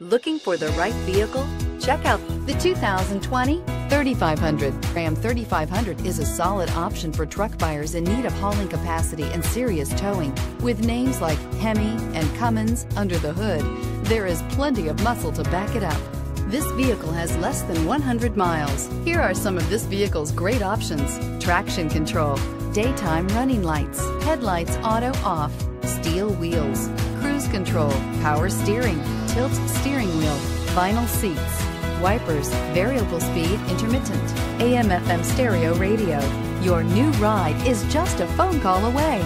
Looking for the right vehicle? Check out the 2020 3500. Ram 3500 is a solid option for truck buyers in need of hauling capacity and serious towing. With names like Hemi and Cummins under the hood, there is plenty of muscle to back it up. This vehicle has less than 100 miles. Here are some of this vehicle's great options. Traction control, daytime running lights, headlights auto off, steel wheels, cruise control, power steering, tilt steering wheel, vinyl seats, wipers, variable speed intermittent, AM FM stereo radio. Your new ride is just a phone call away.